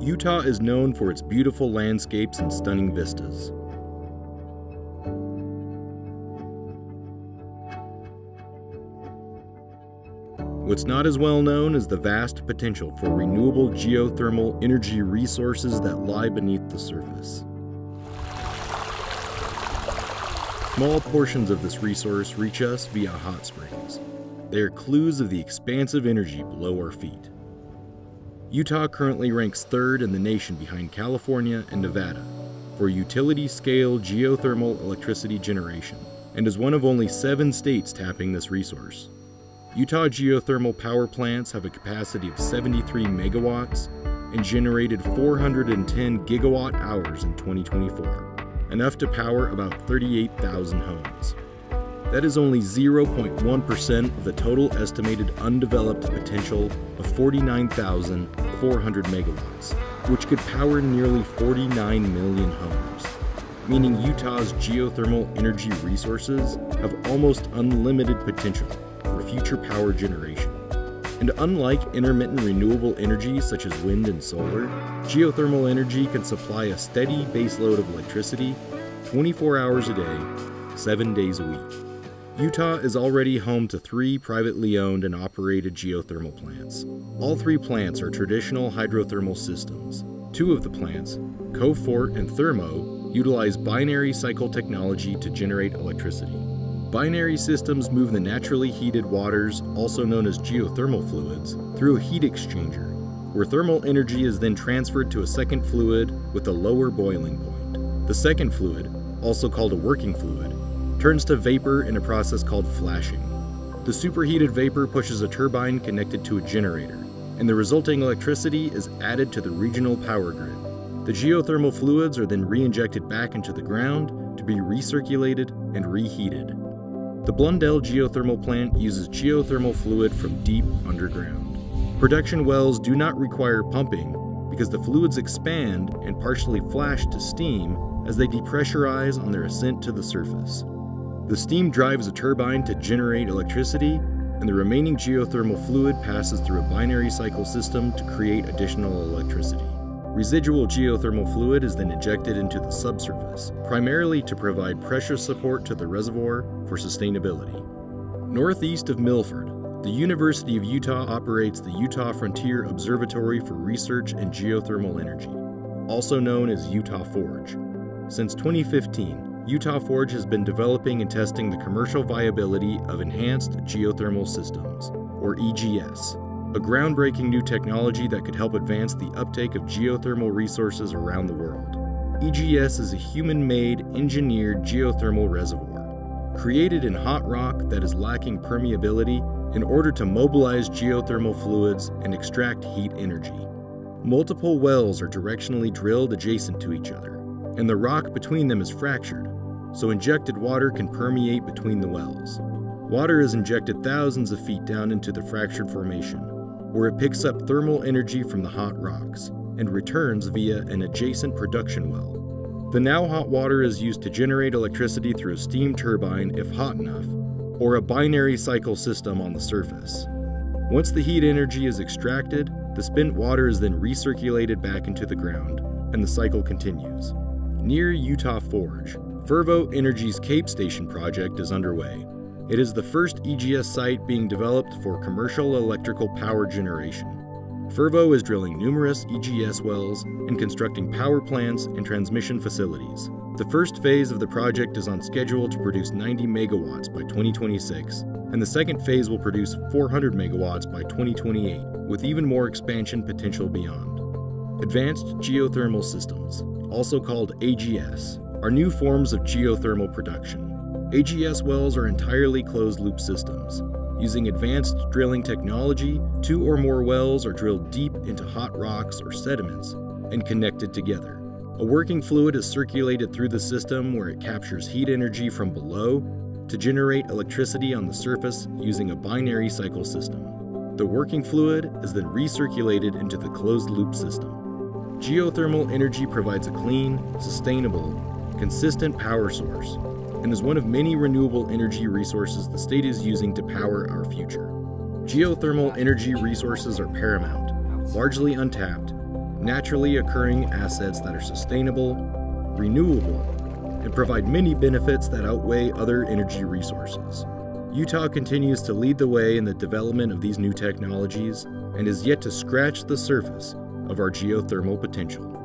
Utah is known for its beautiful landscapes and stunning vistas. What's not as well known is the vast potential for renewable geothermal energy resources that lie beneath the surface. Small portions of this resource reach us via hot springs. They are clues of the expansive energy below our feet. Utah currently ranks third in the nation behind California and Nevada for utility scale geothermal electricity generation and is one of only seven states tapping this resource. Utah geothermal power plants have a capacity of 73 megawatts and generated 410 gigawatt hours in 2024, enough to power about 38,000 homes. That is only 0.1% of the total estimated undeveloped potential of 49,400 megawatts, which could power nearly 49 million homes. Meaning Utah's geothermal energy resources have almost unlimited potential for future power generation. And unlike intermittent renewable energy such as wind and solar, geothermal energy can supply a steady baseload of electricity 24 hours a day, 7 days a week. Utah is already home to three privately owned and operated geothermal plants. All three plants are traditional hydrothermal systems. Two of the plants, Cove Fort and Thermo, utilize binary cycle technology to generate electricity. Binary systems move the naturally heated waters, also known as geothermal fluids, through a heat exchanger, where thermal energy is then transferred to a second fluid with a lower boiling point. The second fluid, also called a working fluid, turns to vapor in a process called flashing. The superheated vapor pushes a turbine connected to a generator, and the resulting electricity is added to the regional power grid. The geothermal fluids are then re-injected back into the ground to be recirculated and reheated. The Blundell geothermal plant uses geothermal fluid from deep underground. Production wells do not require pumping because the fluids expand and partially flash to steam as they depressurize on their ascent to the surface. The steam drives a turbine to generate electricity, and the remaining geothermal fluid passes through a binary cycle system to create additional electricity. Residual geothermal fluid is then injected into the subsurface, primarily to provide pressure support to the reservoir for sustainability. Northeast of Milford, the University of Utah operates the Utah Frontier Observatory for Research in Geothermal Energy, also known as Utah Forge. Since 2015, Utah Forge has been developing and testing the commercial viability of Enhanced Geothermal Systems, or EGS, a groundbreaking new technology that could help advance the uptake of geothermal resources around the world. EGS is a human made, engineered geothermal reservoir, created in hot rock that is lacking permeability in order to mobilize geothermal fluids and extract heat energy. Multiple wells are directionally drilled adjacent to each other, and the rock between them is fractured, so injected water can permeate between the wells. Water is injected thousands of feet down into the fractured formation, where it picks up thermal energy from the hot rocks and returns via an adjacent production well. The now hot water is used to generate electricity through a steam turbine if hot enough, or a binary cycle system on the surface. Once the heat energy is extracted, the spent water is then recirculated back into the ground, and the cycle continues. Near Utah Forge, Fervo Energy's Cape Station project is underway. It is the first EGS site being developed for commercial electrical power generation. Fervo is drilling numerous EGS wells and constructing power plants and transmission facilities. The first phase of the project is on schedule to produce 90 megawatts by 2026, and the second phase will produce 400 megawatts by 2028, with even more expansion potential beyond. Advanced Geothermal Systems, also called AGS, are new forms of geothermal production. AGS wells are entirely closed loop systems. Using advanced drilling technology, two or more wells are drilled deep into hot rocks or sediments and connected together. A working fluid is circulated through the system where it captures heat energy from below to generate electricity on the surface using a binary cycle system. The working fluid is then recirculated into the closed loop system. Geothermal energy provides a clean, sustainable, consistent power source and is one of many renewable energy resources the state is using to power our future. Geothermal energy resources are paramount, largely untapped, naturally occurring assets that are sustainable, renewable, and provide many benefits that outweigh other energy resources. Utah continues to lead the way in the development of these new technologies and is yet to scratch the surface of our geothermal potential.